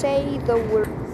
say the word.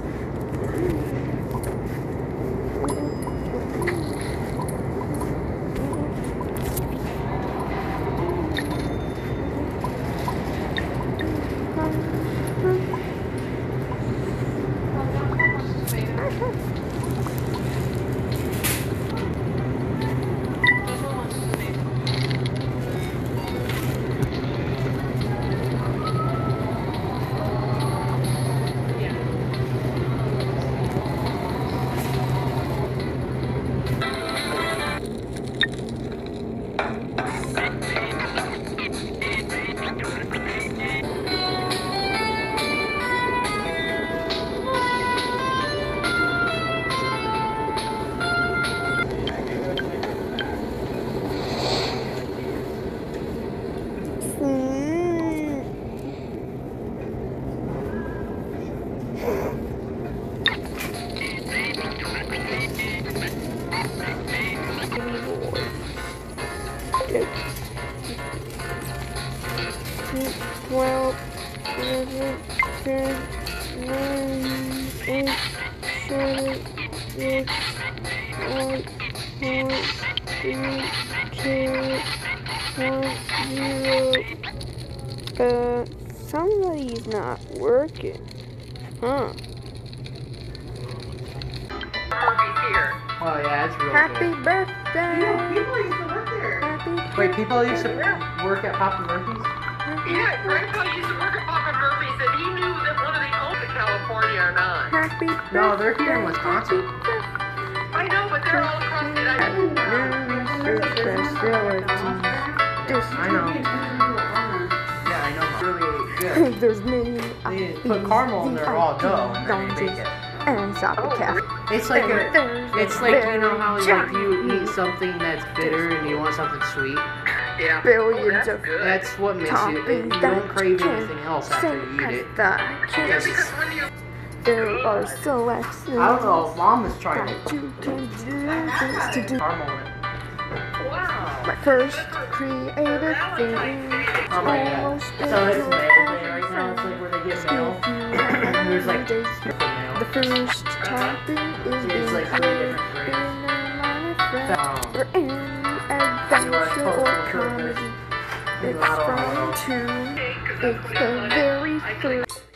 Twelve, eleven, ten, nine, eight, seven, six, five, four, three, two, one, zero. Uh, somebody's not working. Huh. Oh yeah, it's real Happy good. birthday! People used to work there. Happy Wait, people used to work at Papa Murphy's? Yeah, Grandpa used to work at Papa Murphy's and he knew that one of the owned in California or not. Happy birthday! No, they're here in Wisconsin. I know, but they're all across the United States. I know. Yeah, I know. Really good. There's many uh, They put caramel in their raw dough and then they make it. and Soccer Cafe. It's like a, it's like you know how like you eat something that's bitter and you want something sweet. Yeah. billions That's of good. That's what makes you. You toppings don't that crave can anything else after you eat it. sing as the Yeah, because when you There are selections I don't know. if Mom is trying that to you can do just to do. caramel it. wow. My first creative thing. Oh my god. So it's mail day right now. It's like where they get mail. There's like days. different mail. The first topping is It's being like three different in a manifest Um, in adventure or comedy. It's fun too. It's the very first.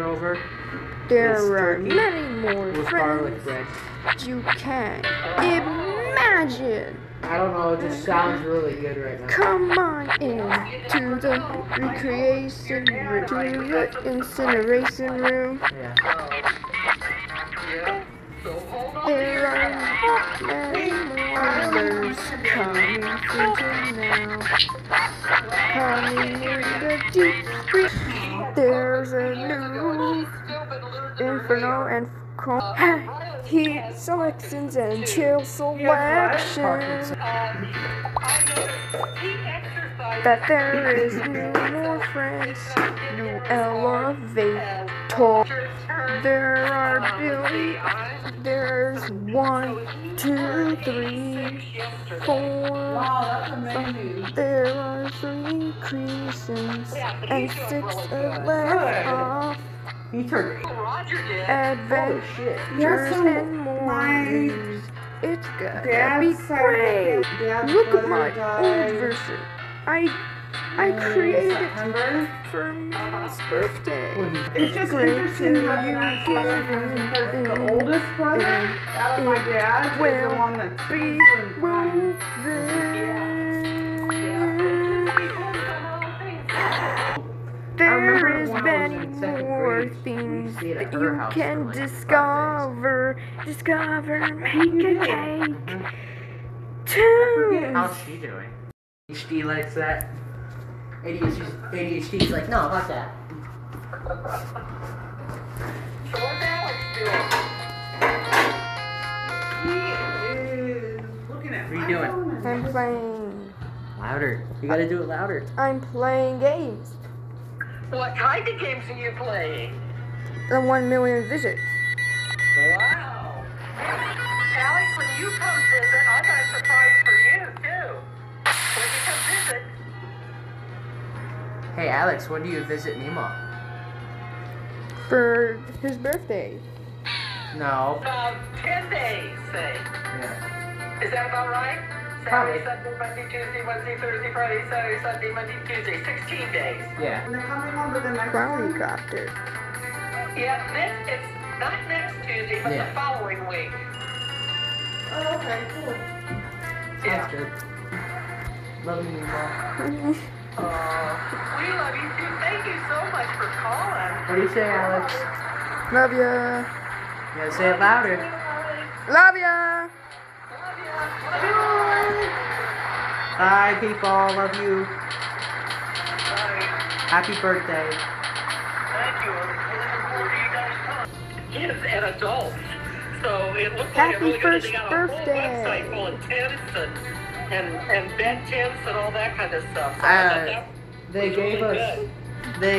Over There are many more friends you can imagine. I don't know. It just sounds really good right now. Come on in to the recreation room, to the incineration room. Yeah. Yeah. So hold. There are many more coming through now. Coming in the deep. There's a new inferno and chrome heat selections and chill selections. That there is new more friends, new elevator. There are Billy. There's one, two, three, four. There are three creations and six left off. He turned. Oh, Roger did. Adventures Yeah, so and more. my news. It's gonna be Dad's side great. Look at my died old version. I I created it September. for Mom's birthday. It's just Great interesting to how you you guys the oldest brother out of my dad is the one that's Be woven. Things we stayed at that you can like discover. Discover, make a cake. Mm-hmm. How's she doing? HD likes that. ADHD's, ADHD's like, no, fuck that. So what's Alex doing? What are you doing? I'm playing. Louder. You gotta do it louder. I'm playing games. What kind of games are you playing? The one million visits. Wow. Alex, when you come visit, I got a surprise for you, too. When you come visit, Hey Alex, when do you visit Nemo? For his birthday. No. about 10 days, say. Yeah. Is that about right? Probably. Saturday, Sunday, Monday, Tuesday, Wednesday, Thursday, Friday, Saturday, Sunday, Monday, Tuesday. 16 days. Yeah. And they're coming over Yeah, next, it's not next Tuesday, but Yeah. the following week. Oh, okay, cool. Yeah. Sounds good. Love you, Nemo. Uh, we love you too. Thank you so much for calling. What do you say, Alex? Love ya. You gotta say it louder. Love ya. Love you. Love you. Bye, people. Love you. Bye. Happy birthday. Thank you. Kids and adults. So it looks like Happy a really good first they a whole birthday. website full of tents and and and bed tents and all that kind of stuff. So Uh, thought that They gave really us. good. They